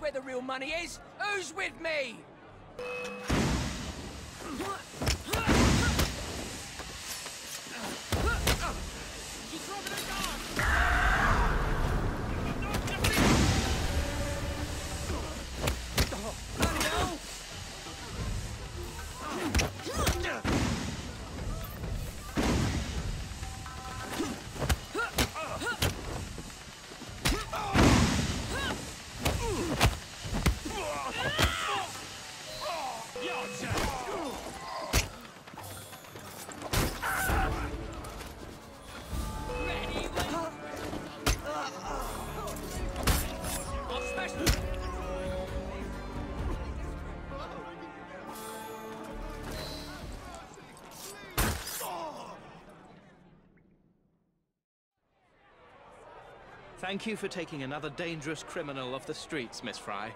Where the real money is. Who's with me? Thank you for taking another dangerous criminal off the streets, Miss Frye.